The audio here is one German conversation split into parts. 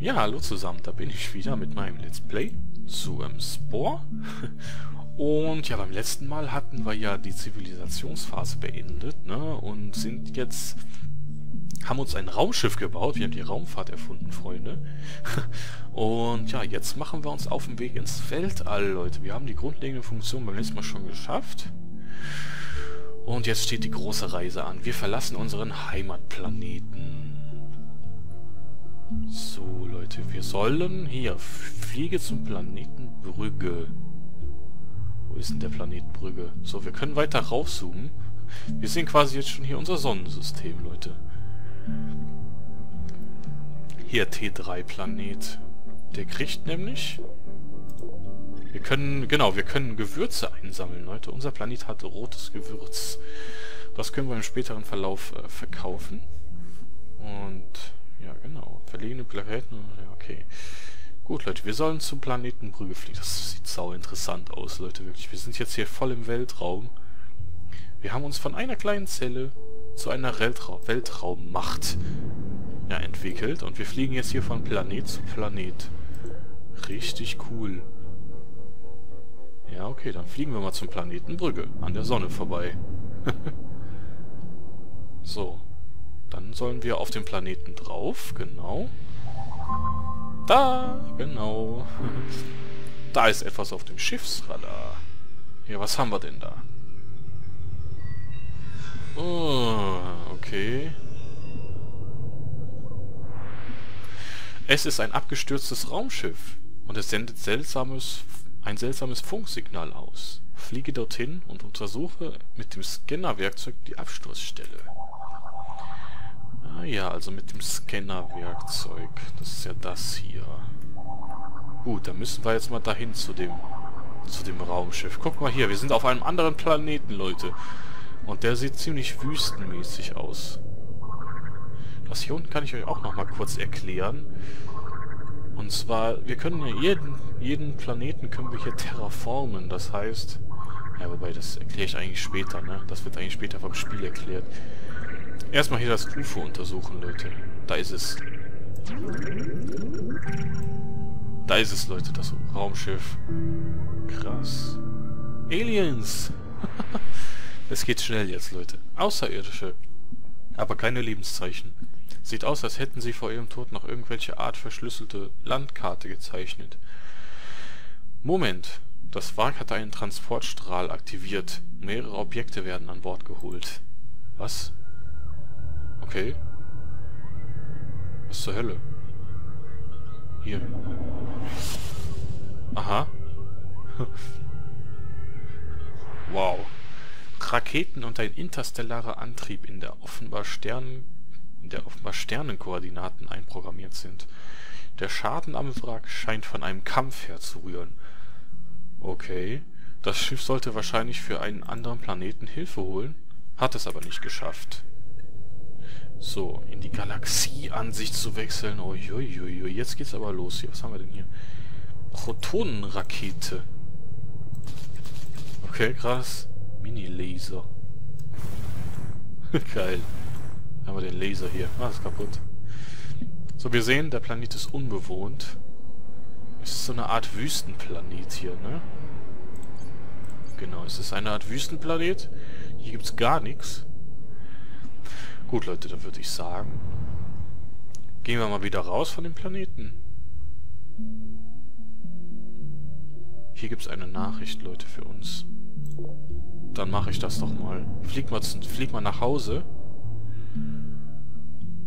Ja, hallo zusammen, da bin ich wieder mit meinem Let's Play zu ähm, Spore. Und ja, beim letzten Mal hatten wir ja die Zivilisationsphase beendet, ne? Und sind jetzt... haben uns ein Raumschiff gebaut, wir haben die Raumfahrt erfunden, Freunde. Und ja, jetzt machen wir uns auf den Weg ins Weltall, Leute. Wir haben die grundlegende Funktion beim letzten Mal schon geschafft. Und jetzt steht die große Reise an. Wir verlassen unseren Heimatplaneten. So, Leute, wir sollen... Hier, fliege zum Planeten Brügge. Wo ist denn der Planet Brügge? So, wir können weiter rauszoomen. Wir sehen quasi jetzt schon hier unser Sonnensystem, Leute. Hier T3-Planet. Der kriegt nämlich... Wir können, genau, wir können Gewürze einsammeln, Leute. Unser Planet hat rotes Gewürz. Das können wir im späteren Verlauf äh, verkaufen. Und ja, genau. Verlegene Planeten. Ja, okay. Gut, Leute, wir sollen zum Planeten Brügge fliegen. Das sieht sau interessant aus, Leute, wirklich. Wir sind jetzt hier voll im Weltraum. Wir haben uns von einer kleinen Zelle zu einer Weltra Weltraummacht ja, entwickelt. Und wir fliegen jetzt hier von Planet zu Planet. Richtig cool. Ja, okay, dann fliegen wir mal zum Planeten Brügge. An der Sonne vorbei. so. Dann sollen wir auf dem Planeten drauf, genau. Da, genau. da ist etwas auf dem Schiffsradar. Ja, was haben wir denn da? Oh, okay. Es ist ein abgestürztes Raumschiff und es sendet seltsames, ein seltsames Funksignal aus. Fliege dorthin und untersuche mit dem Scannerwerkzeug die Absturzstelle. Ah ja, also mit dem Scannerwerkzeug. Das ist ja das hier. Gut, dann müssen wir jetzt mal dahin zu dem zu dem Raumschiff. Guck mal hier, wir sind auf einem anderen Planeten, Leute. Und der sieht ziemlich wüstenmäßig aus. Das hier unten kann ich euch auch noch mal kurz erklären. Und zwar, wir können ja jeden, jeden Planeten können wir hier terraformen. Das heißt, ja, wobei, das erkläre ich eigentlich später, ne? Das wird eigentlich später vom Spiel erklärt. Erstmal hier das UFO untersuchen, Leute. Da ist es. Da ist es, Leute, das Raumschiff. Krass. Aliens! es geht schnell jetzt, Leute. Außerirdische. Aber keine Lebenszeichen. Sieht aus, als hätten sie vor ihrem Tod noch irgendwelche Art verschlüsselte Landkarte gezeichnet. Moment. Das Wrack hat einen Transportstrahl aktiviert. Mehrere Objekte werden an Bord geholt. Was? Okay. Was zur Hölle? Hier. Aha. wow. Raketen und ein interstellarer Antrieb in der offenbar Sternen in der offenbar Sternenkoordinaten einprogrammiert sind. Der Schaden am Wrack scheint von einem Kampf herzurühren. Okay. Das Schiff sollte wahrscheinlich für einen anderen Planeten Hilfe holen, hat es aber nicht geschafft. So, in die Galaxieansicht zu wechseln. Uiuiui, jetzt geht's aber los hier. Was haben wir denn hier? Protonenrakete. Okay, krass. Mini-Laser. Geil. Haben wir den Laser hier. Ah, ist kaputt. So, wir sehen, der Planet ist unbewohnt. Es ist so eine Art Wüstenplanet hier, ne? Genau, es ist eine Art Wüstenplanet. Hier gibt's gar nichts. Gut, Leute, dann würde ich sagen, gehen wir mal wieder raus von dem Planeten. Hier gibt es eine Nachricht, Leute, für uns. Dann mache ich das doch mal. Flieg mal, flieg mal nach Hause.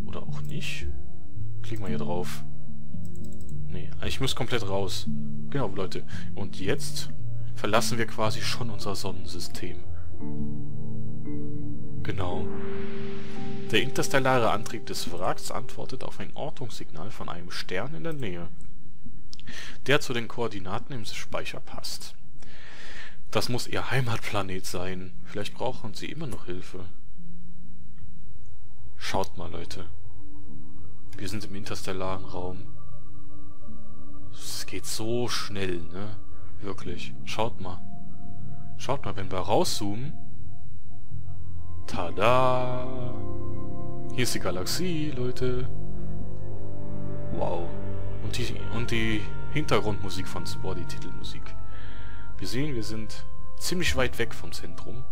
Oder auch nicht. Klick mal hier drauf. Nee, ich muss komplett raus. Genau, Leute. Und jetzt verlassen wir quasi schon unser Sonnensystem. Genau. Der interstellare Antrieb des Wracks antwortet auf ein Ortungssignal von einem Stern in der Nähe, der zu den Koordinaten im Speicher passt. Das muss ihr Heimatplanet sein. Vielleicht brauchen sie immer noch Hilfe. Schaut mal, Leute. Wir sind im interstellaren Raum. Es geht so schnell, ne? Wirklich. Schaut mal. Schaut mal, wenn wir rauszoomen. Tada! Hier ist die Galaxie, Leute. Wow. Und die, und die Hintergrundmusik von Spore, die Titelmusik. Wir sehen, wir sind ziemlich weit weg vom Zentrum.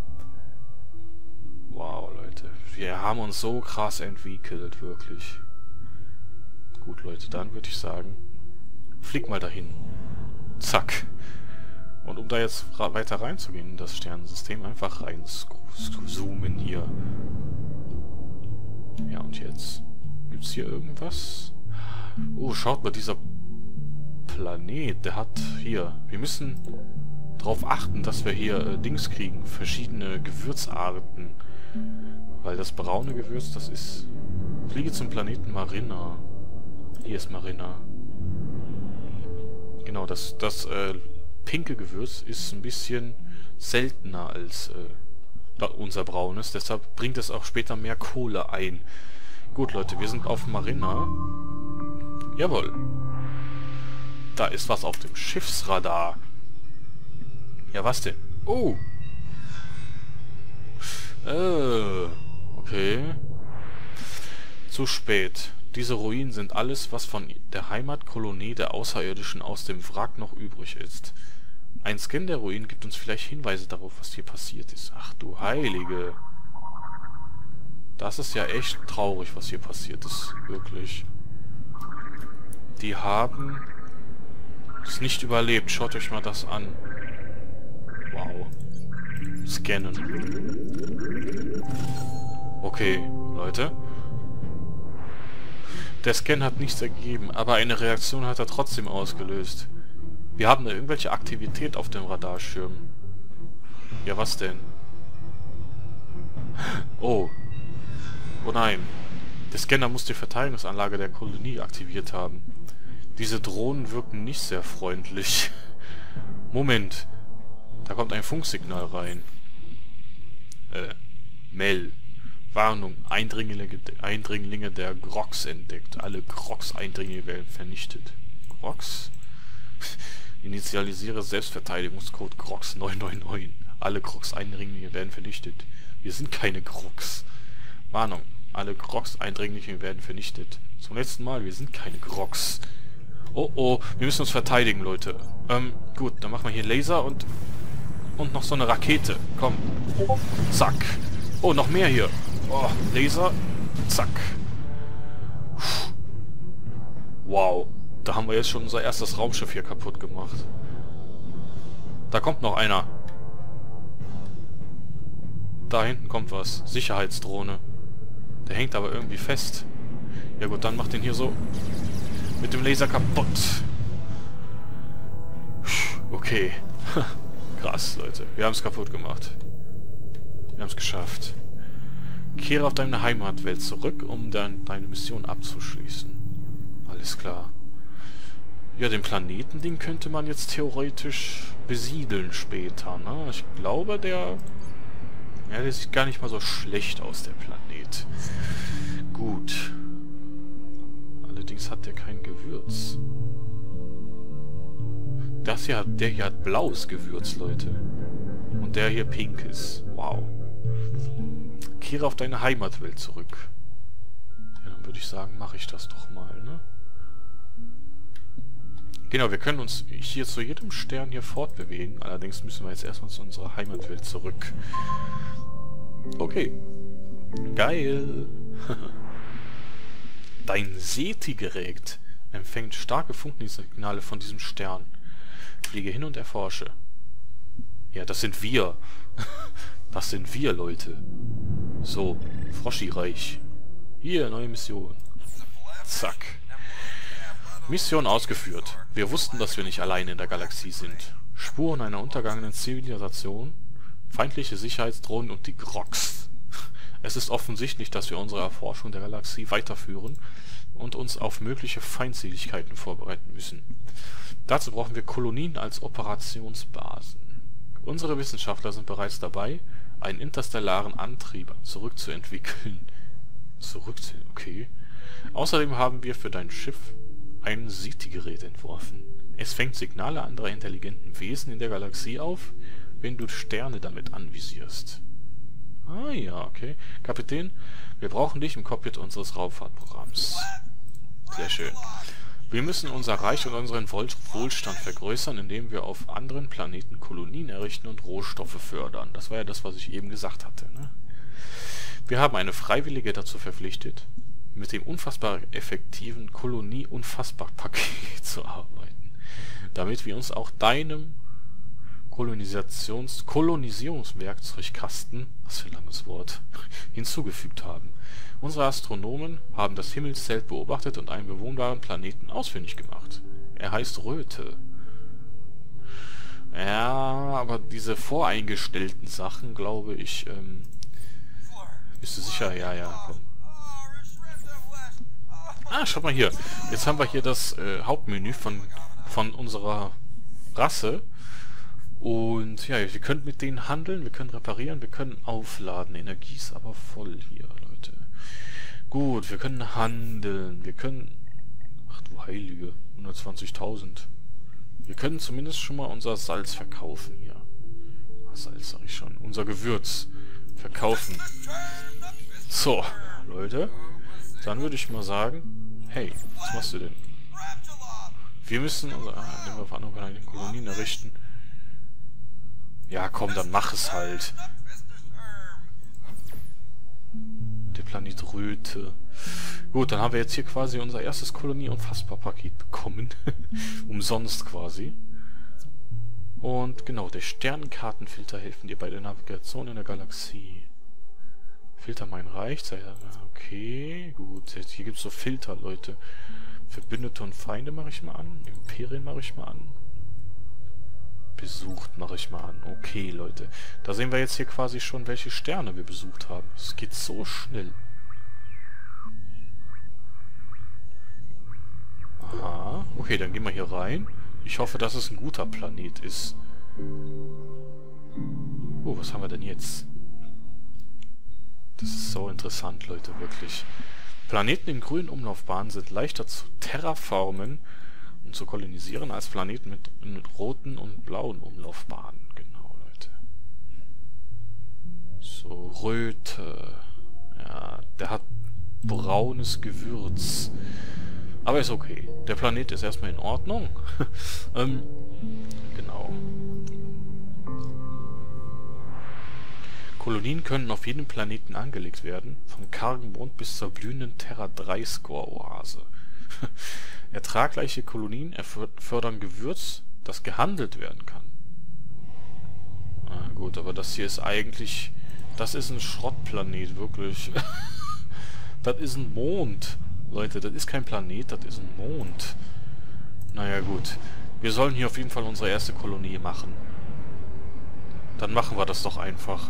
Wow, Leute. Wir haben uns so krass entwickelt, wirklich. Gut, Leute, dann würde ich sagen, flieg mal dahin. Zack. Und um da jetzt weiter reinzugehen in das Sternensystem, einfach rein zoomen hier. Ja, und jetzt? Gibt's hier irgendwas? Oh, schaut mal, dieser Planet, der hat hier... Wir müssen darauf achten, dass wir hier äh, Dings kriegen. Verschiedene Gewürzarten. Weil das braune Gewürz, das ist... Fliege zum Planeten Marina. Hier ist Marina. Genau, das, das äh, pinke Gewürz ist ein bisschen seltener als äh, unser braunes. Deshalb bringt es auch später mehr Kohle ein. Gut, Leute, wir sind auf Marina. Jawohl. Da ist was auf dem Schiffsradar. Ja, was denn? Oh. Äh. Okay. Zu spät. Diese Ruinen sind alles, was von der Heimatkolonie der Außerirdischen aus dem Wrack noch übrig ist. Ein Scan der Ruinen gibt uns vielleicht Hinweise darauf, was hier passiert ist. Ach du Heilige. Das ist ja echt traurig, was hier passiert ist. Wirklich. Die haben es nicht überlebt. Schaut euch mal das an. Wow. Scannen. Okay, Leute. Der Scan hat nichts ergeben, aber eine Reaktion hat er trotzdem ausgelöst. Wir haben da irgendwelche Aktivität auf dem Radarschirm. Ja, was denn? Oh. Oh nein. Der Scanner muss die Verteidigungsanlage der Kolonie aktiviert haben. Diese Drohnen wirken nicht sehr freundlich. Moment. Da kommt ein Funksignal rein. Äh, Mel. Warnung, Eindringlinge, Eindringlinge der Grox entdeckt. Alle Grox-Eindringlinge werden vernichtet. Grox? Initialisiere Selbstverteidigungscode Grox 999. Alle Grox-Eindringlinge werden vernichtet. Wir sind keine Grox. Warnung, alle Grox-Eindringlinge werden vernichtet. Zum letzten Mal, wir sind keine Grox. Oh oh, wir müssen uns verteidigen, Leute. Ähm, gut, dann machen wir hier Laser und... Und noch so eine Rakete. Komm. Zack. Oh, noch mehr hier. Oh, Laser. Zack. Wow. Da haben wir jetzt schon unser erstes Raumschiff hier kaputt gemacht. Da kommt noch einer. Da hinten kommt was. Sicherheitsdrohne. Der hängt aber irgendwie fest. Ja gut, dann macht den hier so mit dem Laser kaputt. Okay. Krass, Leute. Wir haben es kaputt gemacht. Wir haben es geschafft. Kehre auf deine Heimatwelt zurück, um dann deine Mission abzuschließen. Alles klar. Ja, den Planeten, den könnte man jetzt theoretisch besiedeln später, ne? Ich glaube, der... Ja, der sieht gar nicht mal so schlecht aus, der Planet. Gut. Allerdings hat der kein Gewürz. Das hier der hier hat blaues Gewürz, Leute. Und der hier pink ist. Wow. Kehre auf deine Heimatwelt zurück. Ja, dann würde ich sagen, mache ich das doch mal, ne? Genau, wir können uns hier zu jedem Stern hier fortbewegen. Allerdings müssen wir jetzt erstmal zu unserer Heimatwelt zurück. Okay. Geil. Dein SETI-Gerät empfängt starke Funksignale von diesem Stern. Fliege hin und erforsche. Ja, das sind wir. Das sind wir, Leute. So, Froschi-Reich. Hier, neue Mission. Zack. Mission ausgeführt. Wir wussten, dass wir nicht allein in der Galaxie sind. Spuren einer untergangenen Zivilisation, feindliche Sicherheitsdrohnen und die Grox. Es ist offensichtlich, dass wir unsere Erforschung der Galaxie weiterführen und uns auf mögliche Feindseligkeiten vorbereiten müssen. Dazu brauchen wir Kolonien als Operationsbasen. Unsere Wissenschaftler sind bereits dabei, einen interstellaren Antrieb zurückzuentwickeln. Zurück... okay. Außerdem haben wir für dein Schiff ein SETI-Gerät entworfen. Es fängt Signale anderer intelligenten Wesen in der Galaxie auf, wenn du Sterne damit anvisierst. Ah ja, okay. Kapitän, wir brauchen dich im Cockpit unseres Raumfahrtprogramms. Sehr schön. Wir müssen unser Reich und unseren Wohlstand vergrößern, indem wir auf anderen Planeten Kolonien errichten und Rohstoffe fördern. Das war ja das, was ich eben gesagt hatte. Ne? Wir haben eine Freiwillige dazu verpflichtet, mit dem unfassbar effektiven Kolonie-Unfassbar-Paket zu arbeiten, damit wir uns auch deinem Kolonisations Kolonisierungswerkzeugkasten, was für ein langes Wort, hinzugefügt haben. Unsere Astronomen haben das Himmelszelt beobachtet und einen bewohnbaren Planeten ausfindig gemacht. Er heißt Röte. Ja, aber diese voreingestellten Sachen, glaube ich, ähm... Bist du sicher? Ja, ja, komm. Ah, schau mal hier. Jetzt haben wir hier das äh, Hauptmenü von, von unserer Rasse. Und ja, wir können mit denen handeln, wir können reparieren, wir können aufladen. Energie ist aber voll hier, Leute. Gut, wir können handeln, wir können... Ach du Heilige, 120.000. Wir können zumindest schon mal unser Salz verkaufen hier. Ach, Salz sag ich schon. Unser Gewürz verkaufen. So, Leute. Dann würde ich mal sagen, hey, was machst du denn? Wir müssen unser, nehmen wir auf anderen Kolonien errichten. Ja, komm, dann mach es halt. Der Planet Röte. Gut, dann haben wir jetzt hier quasi unser erstes Kolonie-Unfassbar-Paket bekommen. Umsonst quasi. Und genau, der Sternenkartenfilter helfen dir bei der Navigation in der Galaxie. Filter mein Reich. Okay, gut. Hier gibt es so Filter, Leute. Verbündete und Feinde mache ich mal an. Imperien mache ich mal an besucht, mache ich mal an. Okay, Leute. Da sehen wir jetzt hier quasi schon, welche Sterne wir besucht haben. Es geht so schnell. Aha. Okay, dann gehen wir hier rein. Ich hoffe, dass es ein guter Planet ist. Oh, was haben wir denn jetzt? Das ist so interessant, Leute, wirklich. Planeten in grünen Umlaufbahnen sind leichter zu terraformen und zu kolonisieren als Planeten mit, mit roten und blauen Umlaufbahnen. Genau, Leute. So, Röte. Ja, der hat braunes Gewürz. Aber ist okay. Der Planet ist erstmal in Ordnung. ähm, genau. Kolonien können auf jedem Planeten angelegt werden, vom kargen Mond bis zur blühenden Terra-3-Score-Oase. Ertragreiche Kolonien fördern Gewürz, das gehandelt werden kann. Na gut, aber das hier ist eigentlich... Das ist ein Schrottplanet, wirklich. das ist ein Mond. Leute, das ist kein Planet, das ist ein Mond. Naja gut. Wir sollen hier auf jeden Fall unsere erste Kolonie machen. Dann machen wir das doch einfach.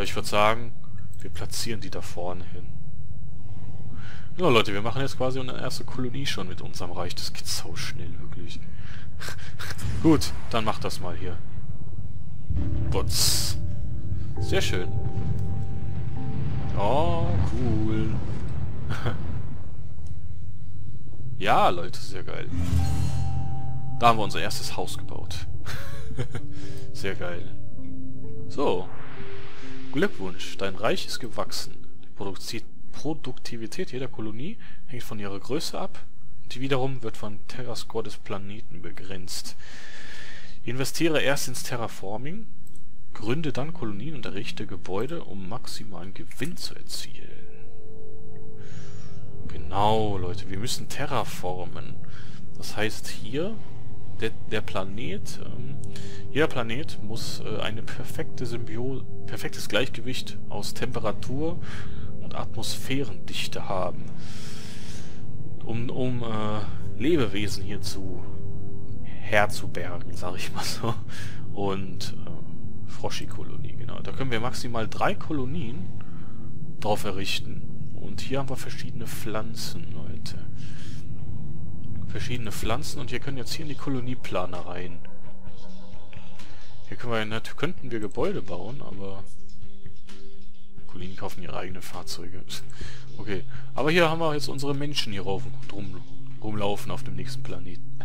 Ich würde sagen, wir platzieren die da vorne hin. Ja, Leute, wir machen jetzt quasi eine erste Kolonie schon mit unserem Reich. Das geht so schnell, wirklich. Gut, dann macht das mal hier. Butz. Sehr schön. Oh, cool. ja, Leute, sehr geil. Da haben wir unser erstes Haus gebaut. sehr geil. So. Glückwunsch, dein Reich ist gewachsen. Die Produktion Produktivität jeder Kolonie hängt von ihrer Größe ab und die wiederum wird von Terrascore des Planeten begrenzt. Investiere erst ins Terraforming, gründe dann Kolonien und errichte Gebäude, um maximalen Gewinn zu erzielen. Genau, Leute, wir müssen terraformen. Das heißt hier, der, der Planet, ähm, jeder Planet muss äh, eine perfekte Symbiose, perfektes Gleichgewicht aus Temperatur, und Atmosphärendichte haben. Um, um äh, Lebewesen hier zu herzubergen, sag ich mal so. Und äh, Froschi-Kolonie, genau. Da können wir maximal drei Kolonien drauf errichten. Und hier haben wir verschiedene Pflanzen, Leute. Verschiedene Pflanzen und wir können jetzt hier in die Kolonieplaner rein. Hier können wir, könnten wir Gebäude bauen, aber Kolonien kaufen ihre eigenen Fahrzeuge. Okay, aber hier haben wir jetzt unsere Menschen hier rauf, drum, rumlaufen auf dem nächsten Planeten.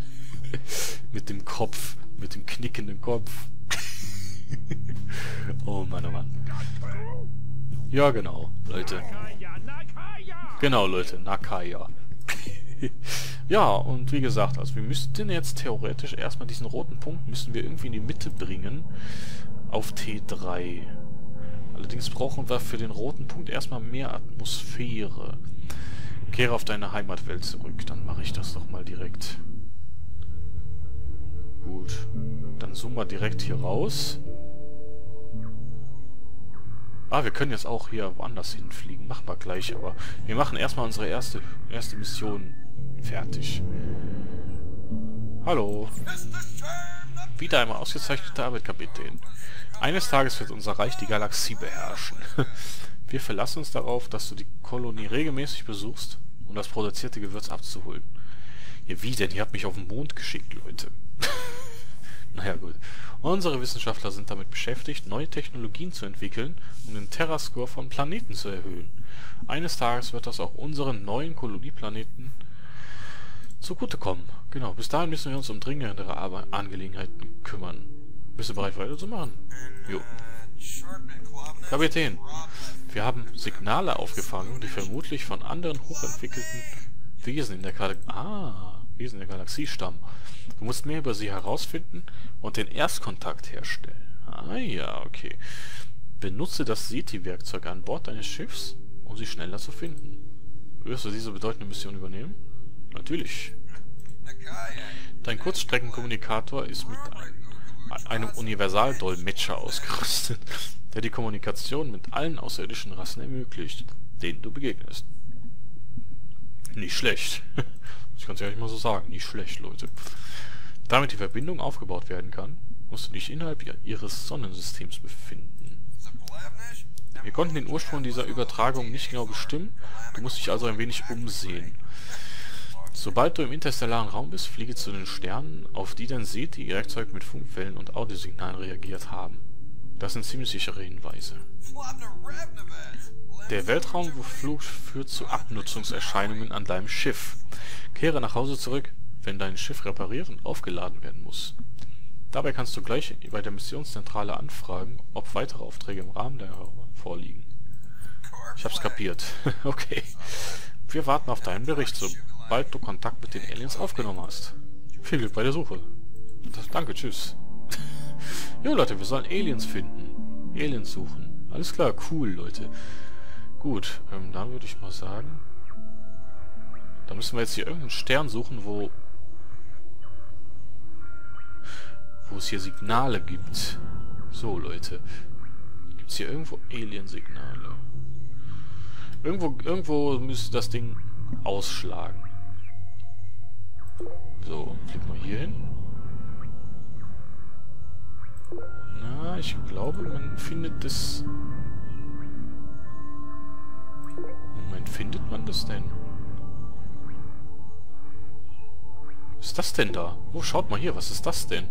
mit dem Kopf, mit dem knickenden Kopf. oh Mann, oh Mann. Ja, genau, Leute. Genau, Leute, Nakaya. ja, und wie gesagt, also wir müssten jetzt theoretisch erstmal diesen roten Punkt müssen wir irgendwie in die Mitte bringen auf T3. Allerdings brauchen wir für den roten Punkt erstmal mehr Atmosphäre. Kehre auf deine Heimatwelt zurück, dann mache ich das doch mal direkt. Gut, dann zoomen wir direkt hier raus. Ah, wir können jetzt auch hier woanders hinfliegen. Machen wir gleich, aber wir machen erstmal unsere erste, erste Mission fertig. Hallo. Wieder einmal ausgezeichnete Arbeit, Kapitän. Eines Tages wird unser Reich die Galaxie beherrschen. Wir verlassen uns darauf, dass du die Kolonie regelmäßig besuchst, um das produzierte Gewürz abzuholen. Ja, wie denn? Ihr habt mich auf den Mond geschickt, Leute. naja, gut. Unsere Wissenschaftler sind damit beschäftigt, neue Technologien zu entwickeln, um den Terrascore von Planeten zu erhöhen. Eines Tages wird das auch unseren neuen Kolonieplaneten zugutekommen. Genau, bis dahin müssen wir uns um dringendere Angelegenheiten kümmern. Bist du bereit weiterzumachen? Jo. Kapitän, wir haben Signale aufgefangen, die vermutlich von anderen hochentwickelten Wesen in der Galaxie... Ah, Wesen der Galaxie stammen. Du musst mehr über sie herausfinden und den Erstkontakt herstellen. Ah ja, okay. Benutze das SETI-Werkzeug an Bord deines Schiffs, um sie schneller zu finden. Wirst du diese bedeutende Mission übernehmen? Natürlich. Dein Kurzstreckenkommunikator ist mit einem Universaldolmetscher ausgerüstet, der die Kommunikation mit allen außerirdischen Rassen ermöglicht, denen du begegnest. Nicht schlecht. Ich kann es ja nicht mal so sagen. Nicht schlecht, Leute. Damit die Verbindung aufgebaut werden kann, musst du dich innerhalb ihres Sonnensystems befinden. Wir konnten den Ursprung dieser Übertragung nicht genau bestimmen, du musst dich also ein wenig umsehen. Sobald du im interstellaren Raum bist, fliege zu den Sternen, auf die dein SETI-Werkzeug mit Funkwellen und Audiosignalen reagiert haben. Das sind ziemlich sichere Hinweise. Der Weltraumflug führt zu Abnutzungserscheinungen an deinem Schiff. Kehre nach Hause zurück, wenn dein Schiff repariert und aufgeladen werden muss. Dabei kannst du gleich bei der Missionszentrale anfragen, ob weitere Aufträge im Rahmen der vorliegen. Ich hab's kapiert. okay. Wir warten auf deinen Bericht, so sobald du Kontakt mit den Aliens aufgenommen hast. Viel Glück bei der Suche. Das, danke, tschüss. jo, Leute, wir sollen Aliens finden. Aliens suchen. Alles klar, cool, Leute. Gut, ähm, dann würde ich mal sagen... Da müssen wir jetzt hier irgendeinen Stern suchen, wo... Wo es hier Signale gibt. So, Leute. Gibt es hier irgendwo Aliensignale? Irgendwo, irgendwo müsste das Ding ausschlagen. Fliegen wir hier hin. Na, ich glaube, man findet das... Moment, findet man das denn? Was ist das denn da? Oh, schaut mal hier, was ist das denn?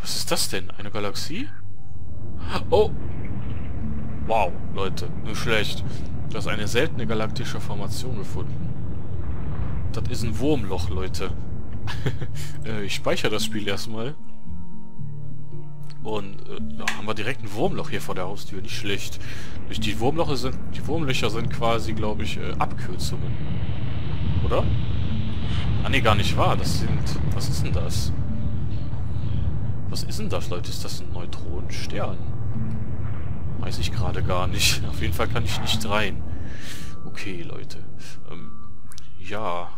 Was ist das denn? Eine Galaxie? Oh! Wow, Leute, nicht schlecht. Du hast eine seltene galaktische Formation gefunden. Das ist ein Wurmloch, Leute. äh, ich speichere das Spiel erstmal. Und äh, da haben wir direkt ein Wurmloch hier vor der Haustür. Nicht schlecht. Durch die Wurmloche sind. Die Wurmlöcher sind quasi, glaube ich, äh, Abkürzungen. Oder? Ah ne, gar nicht wahr. Das sind. Was ist denn das? Was ist denn das, Leute? Ist das ein Neutronenstern? Weiß ich gerade gar nicht. Auf jeden Fall kann ich nicht rein. Okay, Leute. Ähm, ja.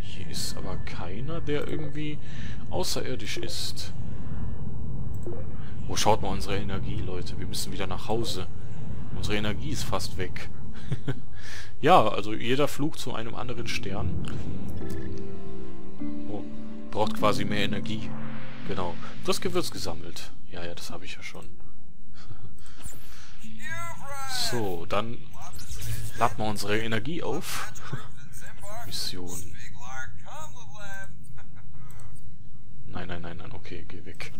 Hier ist aber keiner, der irgendwie außerirdisch ist. Wo schaut mal unsere Energie, Leute? Wir müssen wieder nach Hause. Unsere Energie ist fast weg. ja, also jeder Flug zu einem anderen Stern oh, braucht quasi mehr Energie. Genau. Das Gewürz gesammelt. Ja, ja, das habe ich ja schon. So, dann laden wir unsere Energie auf. Mission. Nein, nein, nein, nein, okay, geh weg.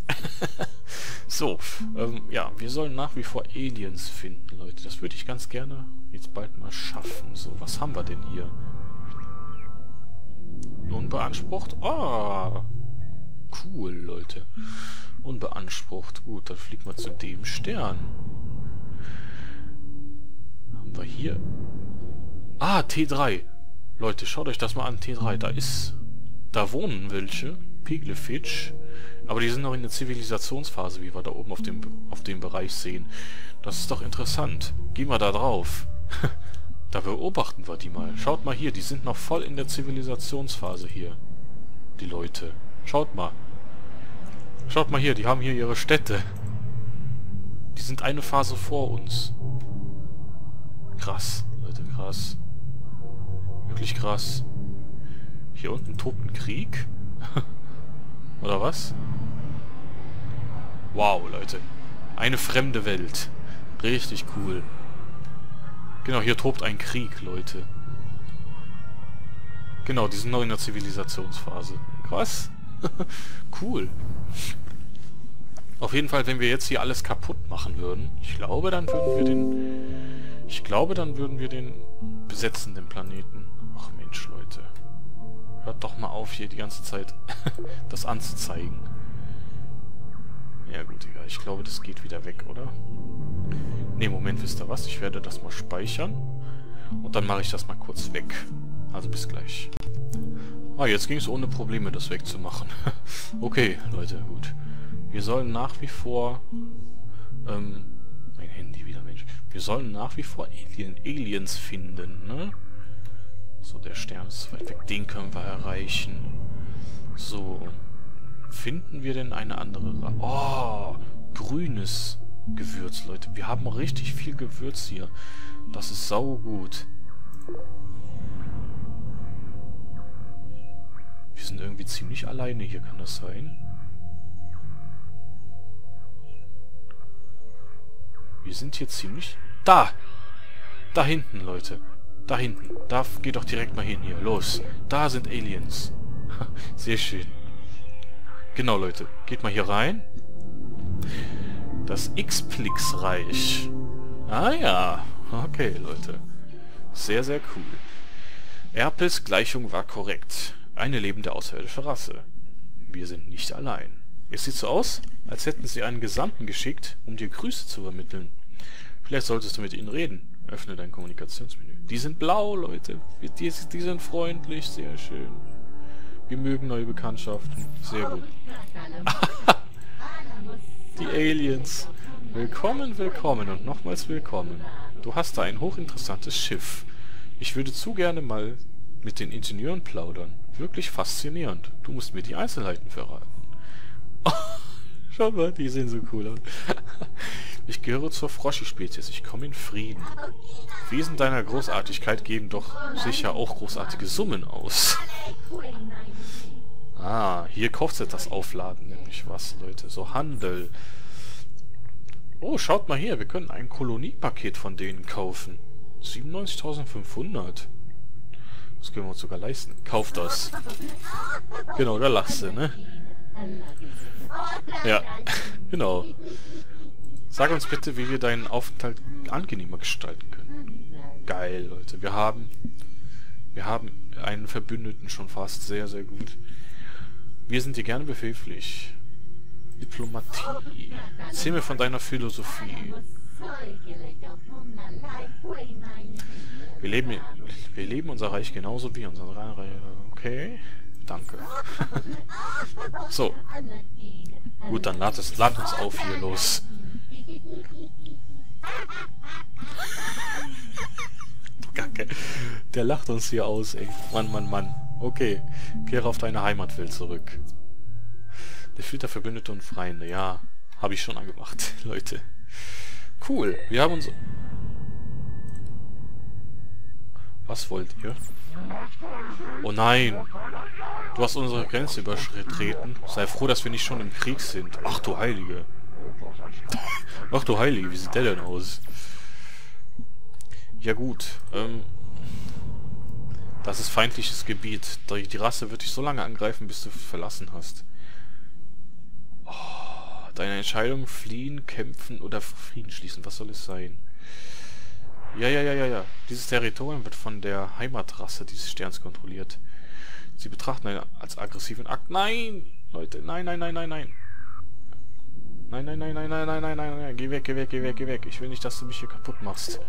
so, ähm, ja, wir sollen nach wie vor Aliens finden, Leute. Das würde ich ganz gerne jetzt bald mal schaffen. So, was haben wir denn hier? Unbeansprucht? Ah, cool, Leute. Unbeansprucht. Gut, dann fliegen wir zu dem Stern. Wir hier... Ah, T3. Leute, schaut euch das mal an, T3. Da ist... Da wohnen welche. Piglefitch. Aber die sind noch in der Zivilisationsphase, wie wir da oben auf dem, auf dem Bereich sehen. Das ist doch interessant. Gehen wir da drauf. da beobachten wir die mal. Schaut mal hier, die sind noch voll in der Zivilisationsphase hier. Die Leute. Schaut mal. Schaut mal hier, die haben hier ihre Städte. Die sind eine Phase vor uns. Krass, Leute, krass. Wirklich krass. Hier unten tobt ein Krieg. Oder was? Wow, Leute. Eine fremde Welt. Richtig cool. Genau, hier tobt ein Krieg, Leute. Genau, die sind noch in der Zivilisationsphase. Krass. cool. Auf jeden Fall, wenn wir jetzt hier alles kaputt machen würden, ich glaube, dann würden wir den... Ich glaube, dann würden wir den besetzen, den Planeten. Ach Mensch, Leute. Hört doch mal auf, hier die ganze Zeit das anzuzeigen. Ja gut, egal. Ich glaube, das geht wieder weg, oder? Ne, Moment, wisst ihr was? Ich werde das mal speichern. Und dann mache ich das mal kurz weg. Also bis gleich. Ah, jetzt ging es ohne Probleme, das wegzumachen. okay, Leute, gut. Wir sollen nach wie vor... Ähm, mein Handy wieder. Wir sollen nach wie vor Alien, Aliens finden, ne? So, der Stern ist weit weg. Den können wir erreichen. So. Finden wir denn eine andere... Ra oh, grünes Gewürz, Leute. Wir haben richtig viel Gewürz hier. Das ist saugut. Wir sind irgendwie ziemlich alleine hier, kann das sein? Wir sind hier ziemlich... Da! Da hinten, Leute. Da hinten. Da geht doch direkt mal hin hier. Los. Da sind Aliens. Sehr schön. Genau, Leute. Geht mal hier rein. Das X-Plix-Reich. Ah ja. Okay, Leute. Sehr, sehr cool. Erpels Gleichung war korrekt. Eine lebende außerirdische Rasse. Wir sind nicht allein. Es sieht so aus, als hätten sie einen Gesandten geschickt, um dir Grüße zu übermitteln. Vielleicht solltest du mit ihnen reden. Öffne dein Kommunikationsmenü. Die sind blau, Leute. Die, die sind freundlich, sehr schön. Wir mögen neue Bekanntschaften. Sehr gut. die Aliens. Willkommen, willkommen und nochmals willkommen. Du hast da ein hochinteressantes Schiff. Ich würde zu gerne mal mit den Ingenieuren plaudern. Wirklich faszinierend. Du musst mir die Einzelheiten verraten. Schau mal, die sehen so cool aus. Ich gehöre zur Froschi-Spezies. Ich komme in Frieden. Wesen deiner Großartigkeit geben doch sicher auch großartige Summen aus. Ah, hier kostet das Aufladen nämlich was, Leute. So Handel. Oh, schaut mal hier. Wir können ein Koloniepaket von denen kaufen. 97.500. Das können wir uns sogar leisten. Kauf das. Genau, da lachst du, ne? Ja, genau. Sag uns bitte, wie wir deinen Aufenthalt angenehmer gestalten können. Geil, Leute. Wir haben... Wir haben einen Verbündeten schon fast. Sehr, sehr gut. Wir sind dir gerne behilflich. Diplomatie. Erzähl mir von deiner Philosophie. Wir leben, wir leben unser Reich genauso wie unser Reich. Okay, danke. so. Gut, dann lad, es, lad uns auf hier los. Kacke. Der lacht uns hier aus, ey. Mann, Mann, Mann. Okay. Kehre auf deine Heimatwelt zurück. Der Filter Verbündete und Freunde. Ja, habe ich schon angemacht, Leute. Cool. Wir haben uns... Was wollt ihr? Oh nein. Du hast unsere Grenze überschritten. Sei froh, dass wir nicht schon im Krieg sind. Ach du Heilige. Ach du Heilige, wie sieht der denn aus? Ja gut, ähm... Das ist feindliches Gebiet. Die Rasse wird dich so lange angreifen, bis du verlassen hast. Oh, deine Entscheidung, fliehen, kämpfen oder Frieden schließen. Was soll es sein? Ja, ja, ja, ja, ja. Dieses Territorium wird von der Heimatrasse dieses Sterns kontrolliert. Sie betrachten einen als aggressiven Akt. Nein! Leute, nein, nein, nein, nein, nein. Nein, nein, nein, nein, nein, nein, nein, nein, nein. Geh weg, geh weg, geh weg, geh weg. Ich will nicht, dass du mich hier kaputt machst.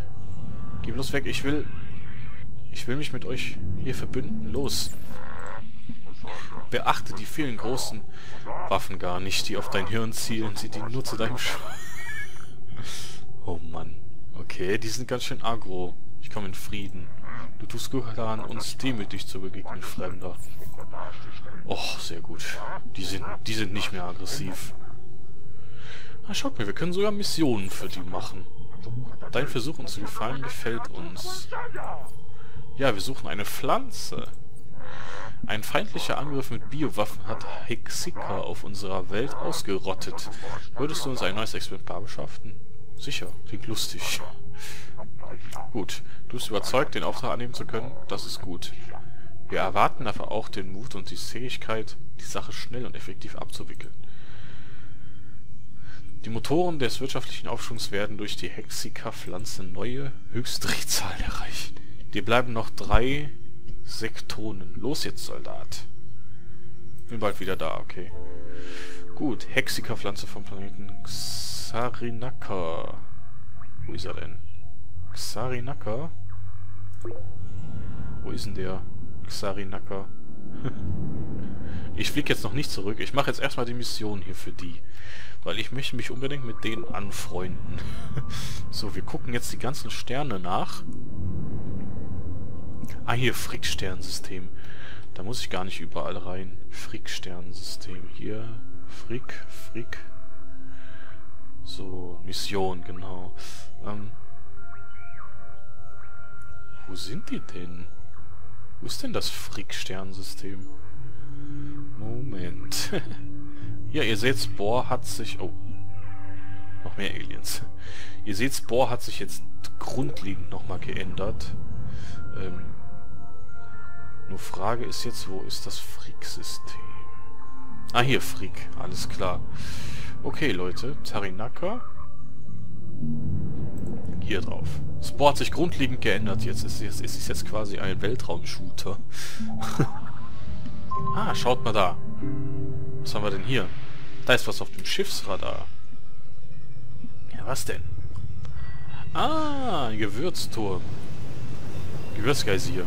Geh bloß weg. Ich will... Ich will mich mit euch hier verbünden. Los. Beachte die vielen großen Waffen gar nicht, die auf dein Hirn zielen. Sie dienen nur zu deinem Sch... oh Mann. Okay, die sind ganz schön aggro. Ich komme in Frieden. Du tust gut daran, uns demütig zu begegnen, Fremder. Och, sehr gut. Die sind, die sind nicht mehr aggressiv. Ah, schaut mal, wir können sogar Missionen für die machen. Dein Versuch, uns zu gefallen, gefällt uns. Ja, wir suchen eine Pflanze. Ein feindlicher Angriff mit Biowaffen hat Hexika auf unserer Welt ausgerottet. Würdest du uns ein neues Exemplar beschaffen? Sicher, klingt lustig. Gut, du bist überzeugt, den Auftrag annehmen zu können? Das ist gut. Wir erwarten dafür auch den Mut und die Fähigkeit, die Sache schnell und effektiv abzuwickeln. Die Motoren des wirtschaftlichen Aufschwungs werden durch die Hexika-Pflanze neue Höchstdrehzahlen erreichen. Dir bleiben noch drei Sektonen. Los jetzt, Soldat. Bin bald wieder da, okay. Gut, Hexika-Pflanze vom Planeten Xarinaka. Wo ist er denn? Xarinaka? Wo ist denn der? Xarinaka. ich fliege jetzt noch nicht zurück. Ich mache jetzt erstmal die Mission hier für die. Weil ich möchte mich unbedingt mit denen anfreunden. so, wir gucken jetzt die ganzen Sterne nach. Ah, hier, Frick-Sternensystem. Da muss ich gar nicht überall rein. Frick-Sternensystem. Hier, Frick, Frick. So, Mission, genau. Ähm, wo sind die denn? Wo ist denn das Frick-Sternensystem? Moment. ja, ihr seht, Spore hat sich... Oh. Noch mehr Aliens. Ihr seht, Spore hat sich jetzt grundlegend nochmal geändert. Ähm, nur Frage ist jetzt, wo ist das Frick-System? Ah, hier, Frick. Alles klar. Okay, Leute. Tarinaka. Hier drauf. Spore hat sich grundlegend geändert. Jetzt ist, jetzt ist es jetzt quasi ein Weltraum-Shooter. ah, schaut mal da. Was haben wir denn hier? Da ist was auf dem Schiffsradar. Ja, was denn? Ah, ein Gewürzturm. Gewürzgeisier.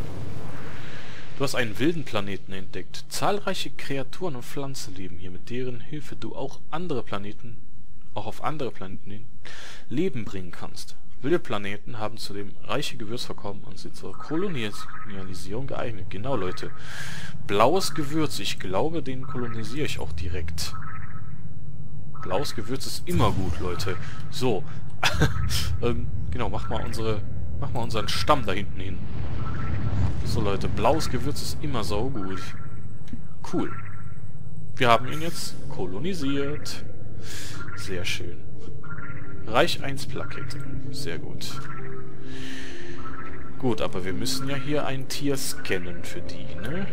Du hast einen wilden Planeten entdeckt. Zahlreiche Kreaturen und Pflanzen leben hier, mit deren Hilfe du auch andere Planeten, auch auf andere Planeten Leben bringen kannst. Wilde Planeten haben zudem reiche Gewürzvorkommen und sind zur Kolonialisierung geeignet. Genau, Leute. Blaues Gewürz. Ich glaube, den kolonisiere ich auch direkt. Blaues Gewürz ist immer gut, Leute. So. ähm, genau, mach mal unsere... Mach mal unseren Stamm da hinten hin. So, Leute. Blaues Gewürz ist immer so gut. Cool. Wir haben ihn jetzt kolonisiert. Sehr schön. Reich 1 Plakette. Sehr gut. Gut, aber wir müssen ja hier ein Tier scannen für die, ne?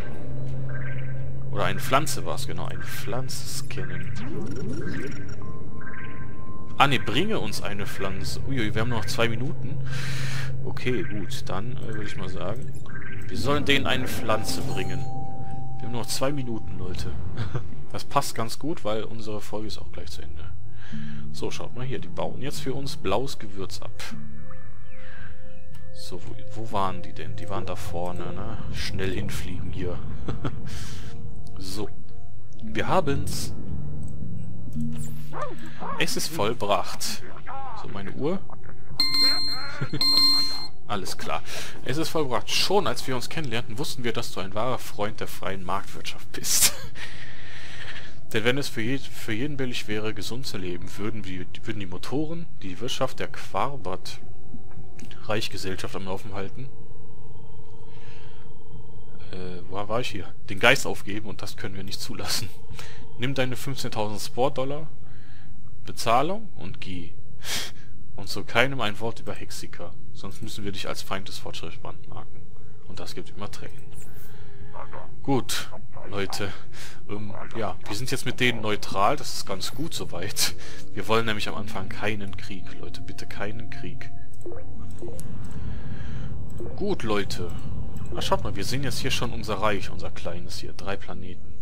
Oder eine Pflanze war es, genau. Eine Pflanze scannen. Ah, ne, bringe uns eine Pflanze. Uiui, wir haben noch zwei Minuten. Okay, gut. Dann äh, würde ich mal sagen, wir sollen denen eine Pflanze bringen. Wir haben noch zwei Minuten, Leute. Das passt ganz gut, weil unsere Folge ist auch gleich zu Ende. So, schaut mal hier. Die bauen jetzt für uns blaues Gewürz ab. So, wo, wo waren die denn? Die waren da vorne, ne? Schnell hinfliegen hier. so. Wir haben's. Es ist vollbracht. So, meine Uhr. Alles klar. Es ist vollbracht. Schon als wir uns kennenlernten, wussten wir, dass du ein wahrer Freund der freien Marktwirtschaft bist. Denn wenn es für, je, für jeden billig wäre, gesund zu leben, würden, wir, würden die Motoren, die Wirtschaft der Quarbert Reichgesellschaft am Laufen halten. Äh, wo war ich hier? Den Geist aufgeben und das können wir nicht zulassen. Nimm deine 15.000 Sport-Dollar, Bezahlung und geh. Und zu keinem ein Wort über Hexika, sonst müssen wir dich als Feind des Fortschritts brandmarken. Und das gibt immer Tränen. Gut, Leute. Ähm, ja, wir sind jetzt mit denen neutral, das ist ganz gut soweit. Wir wollen nämlich am Anfang keinen Krieg, Leute. Bitte keinen Krieg. Gut, Leute. Ah, schaut mal, wir sehen jetzt hier schon unser Reich, unser kleines hier. Drei Planeten.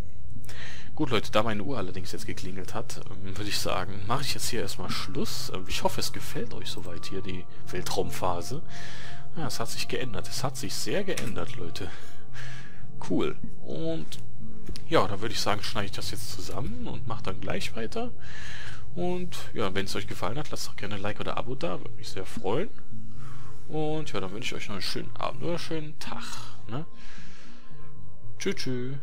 Gut, Leute, da meine Uhr allerdings jetzt geklingelt hat, ähm, würde ich sagen, mache ich jetzt hier erstmal Schluss. Ähm, ich hoffe, es gefällt euch soweit hier, die Weltraumphase. Ja, es hat sich geändert. Es hat sich sehr geändert, Leute. Cool. Und ja, dann würde ich sagen, schneide ich das jetzt zusammen und mache dann gleich weiter. Und ja, wenn es euch gefallen hat, lasst doch gerne ein Like oder Abo da, würde mich sehr freuen. Und ja, dann wünsche ich euch noch einen schönen Abend oder einen schönen Tag. Ne? Tschüss, tschüss.